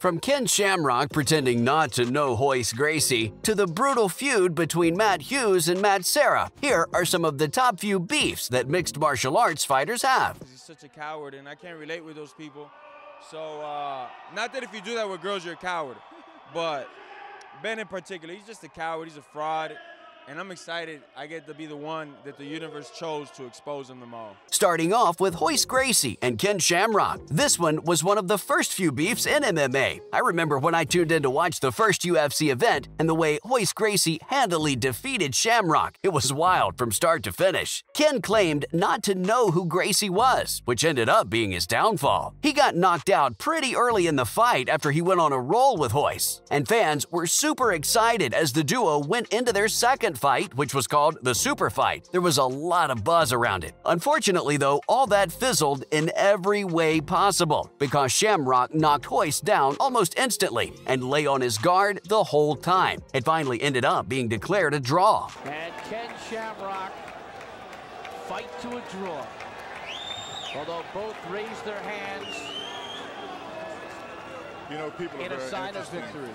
From Ken Shamrock pretending not to know Royce Gracie to the brutal feud between Matt Hughes and Matt Serra, here are some of the top few beefs that mixed martial arts fighters have. He's such a coward, and I can't relate with those people. So, uh, not that if you do that with girls, you're a coward, but Ben in particular, he's just a coward. He's a fraud and I'm excited I get to be the one that the universe chose to expose them all. Starting off with Royce Gracie and Ken Shamrock. This one was one of the first few beefs in MMA. I remember when I tuned in to watch the first UFC event and the way Royce Gracie handily defeated Shamrock. It was wild from start to finish. Ken claimed not to know who Gracie was, which ended up being his downfall. He got knocked out pretty early in the fight after he went on a roll with Royce, and fans were super excited as the duo went into their second fight, which was called the Super Fight. There was a lot of buzz around it. Unfortunately, though, all that fizzled in every way possible because Shamrock knocked Royce down almost instantly and lay on his guard the whole time. It finally ended up being declared a draw. And Ken Shamrock fight to a draw. Although both raised their hands you know, people in a sign of victory.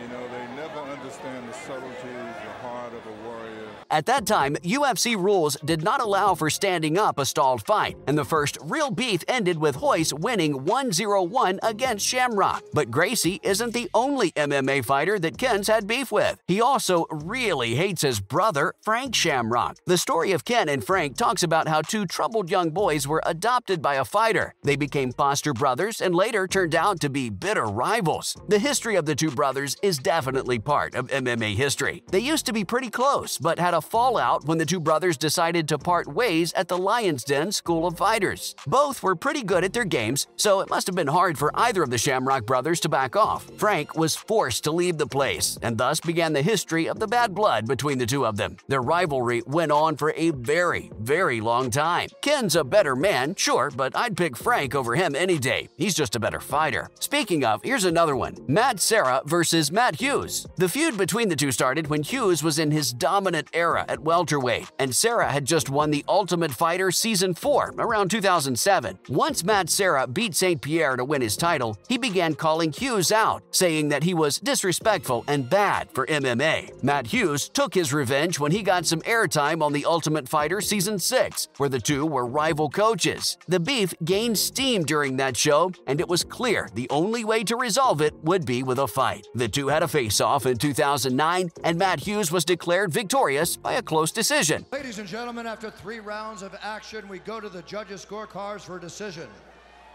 You know, they never understand the subtleties, the heart of a warrior. At that time, UFC rules did not allow for standing up a stalled fight, and the first real beef ended with Royce winning 1-0-1 against Shamrock. But Gracie isn't the only MMA fighter that Ken's had beef with. He also really hates his brother, Frank Shamrock. The story of Ken and Frank talks about how two troubled young boys were adopted by a fighter. They became foster brothers and later turned out to be bitter rivals. The history of the two brothers is definitely part of MMA history. They used to be pretty close, but had a fallout when the two brothers decided to part ways at the Lion's Den School of Fighters. Both were pretty good at their games, so it must have been hard for either of the Shamrock brothers to back off. Frank was forced to leave the place, and thus began the history of the bad blood between the two of them. Their rivalry went on for a very, very long time. Ken's a better man, sure, but I'd pick Frank over him any day. He's just a better fighter. Speaking of, here's another one. Matt Serra versus Matt Hughes. The feud between the two started when Hughes was in his dominant era at welterweight, and Serra had just won the Ultimate Fighter Season 4 around 2007. Once Matt Serra beat St. Pierre to win his title, he began calling Hughes out, saying that he was disrespectful and bad for MMA. Matt Hughes took his revenge when he got some airtime on the Ultimate Fighter Season 6, where the two were rival coaches. The beef gained steam during that show, and it was clear the only way to resolve it would be with a fight. The two had a face-off in 2009, and Matt Hughes was declared victorious by a close decision. Ladies and gentlemen, after three rounds of action, we go to the judges' scorecards for a decision.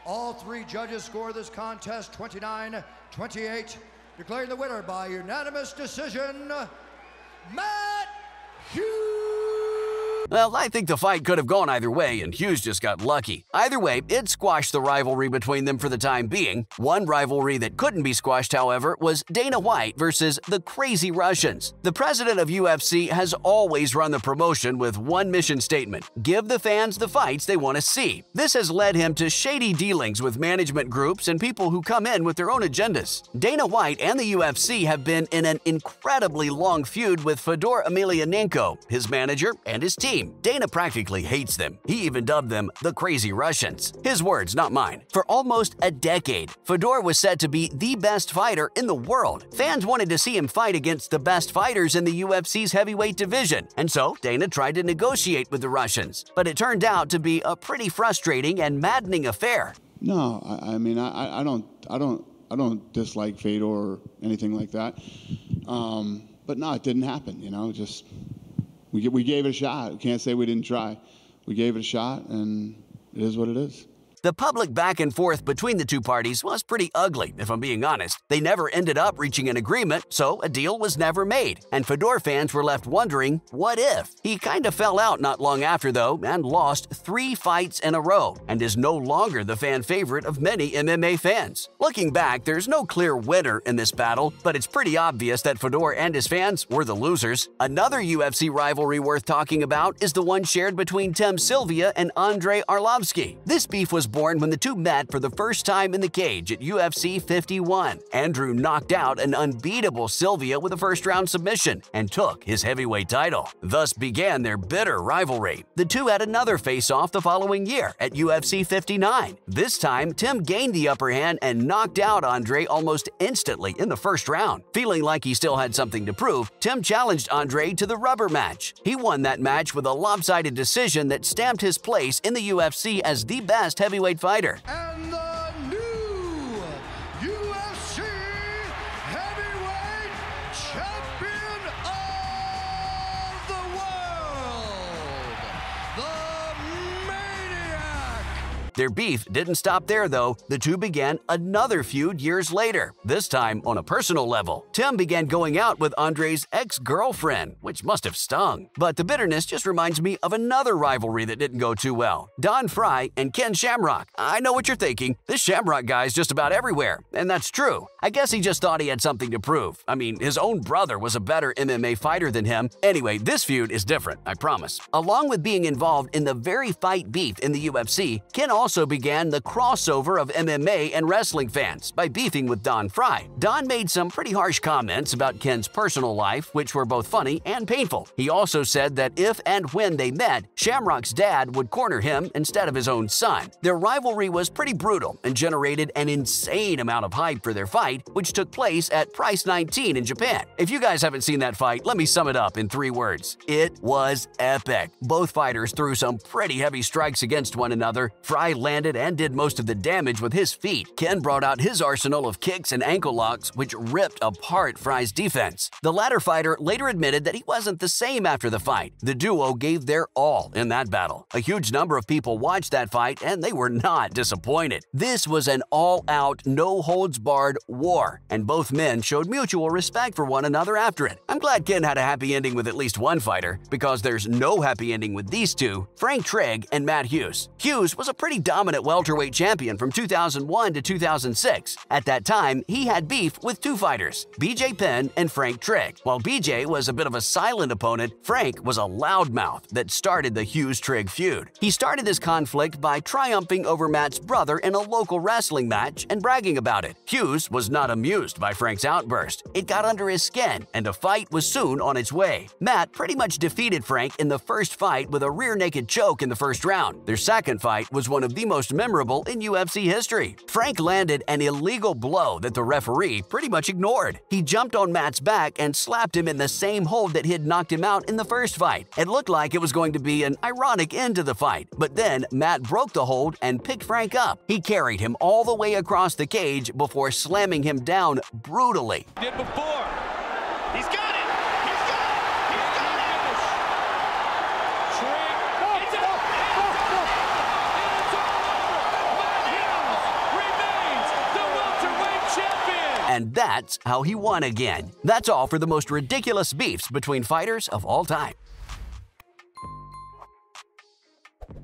All three judges score this contest 29-28, declaring the winner by unanimous decision, Matt well, I think the fight could have gone either way, and Hughes just got lucky. Either way, it squashed the rivalry between them for the time being. One rivalry that couldn't be squashed, however, was Dana White versus the Crazy Russians. The president of UFC has always run the promotion with one mission statement give the fans the fights they want to see. This has led him to shady dealings with management groups and people who come in with their own agendas. Dana White and the UFC have been in an incredibly long feud with Fedor Emelianenko, his manager, and his team team. Dana practically hates them. He even dubbed them the Crazy Russians. His words, not mine. For almost a decade, Fedor was said to be the best fighter in the world. Fans wanted to see him fight against the best fighters in the UFC's heavyweight division, and so Dana tried to negotiate with the Russians. But it turned out to be a pretty frustrating and maddening affair. No, I, I mean, I, I don't, I don't, I don't dislike Fedor or anything like that. Um, but no, it didn't happen. You know, just we, we gave it a shot. Can't say we didn't try. We gave it a shot, and it is what it is. The public back and forth between the two parties was pretty ugly, if I'm being honest. They never ended up reaching an agreement, so a deal was never made, and Fedor fans were left wondering, what if? He kinda fell out not long after, though, and lost three fights in a row, and is no longer the fan favorite of many MMA fans. Looking back, there's no clear winner in this battle, but it's pretty obvious that Fedor and his fans were the losers. Another UFC rivalry worth talking about is the one shared between Tim Sylvia and Andrei Arlovski. This beef was born when the two met for the first time in the cage at UFC 51. Andrew knocked out an unbeatable Sylvia with a first round submission and took his heavyweight title. Thus began their bitter rivalry. The two had another face off the following year at UFC 59. This time, Tim gained the upper hand and knocked out Andre almost instantly in the first round. Feeling like he still had something to prove, Tim challenged Andre to the rubber match. He won that match with a lopsided decision that stamped his place in the UFC as the best heavyweight fighter. And Their beef didn't stop there, though. The two began another feud years later, this time on a personal level. Tim began going out with Andre's ex girlfriend, which must have stung. But the bitterness just reminds me of another rivalry that didn't go too well Don Frye and Ken Shamrock. I know what you're thinking. This Shamrock guy's just about everywhere, and that's true. I guess he just thought he had something to prove. I mean, his own brother was a better MMA fighter than him. Anyway, this feud is different, I promise. Along with being involved in the very fight beef in the UFC, Ken began the crossover of MMA and wrestling fans by beefing with Don Frye. Don made some pretty harsh comments about Ken's personal life, which were both funny and painful. He also said that if and when they met, Shamrock's dad would corner him instead of his own son. Their rivalry was pretty brutal and generated an insane amount of hype for their fight, which took place at Pride 19 in Japan. If you guys haven't seen that fight, let me sum it up in three words. It was epic. Both fighters threw some pretty heavy strikes against one another. Frye landed and did most of the damage with his feet. Ken brought out his arsenal of kicks and ankle locks, which ripped apart Frye's defense. The latter fighter later admitted that he wasn't the same after the fight. The duo gave their all in that battle. A huge number of people watched that fight, and they were not disappointed. This was an all out, no holds barred war, and both men showed mutual respect for one another after it. I'm glad Ken had a happy ending with at least one fighter, because there's no happy ending with these two Frank Trigg and Matt Hughes. Hughes was a pretty dominant welterweight champion from 2001 to 2006. At that time, he had beef with two fighters, BJ Penn and Frank Trigg. While BJ was a bit of a silent opponent, Frank was a loudmouth that started the Hughes Trigg feud. He started this conflict by triumphing over Matt's brother in a local wrestling match and bragging about it. Hughes was not amused by Frank's outburst. It got under his skin, and a fight was soon on its way. Matt pretty much defeated Frank in the first fight with a rear naked choke in the first round. Their second fight was one of the most memorable in UFC history. Frank landed an illegal blow that the referee pretty much ignored. He jumped on Matt's back and slapped him in the same hold that had knocked him out in the first fight. It looked like it was going to be an ironic end to the fight, but then Matt broke the hold and picked Frank up. He carried him all the way across the cage before slamming him down brutally. Did before. He's got it. He's got it. He's got it. Trigg. It's a- And it's all over. Matt Hughes remains the welterweight champion. And that's how he won again. That's all for the most ridiculous beefs between fighters of all time.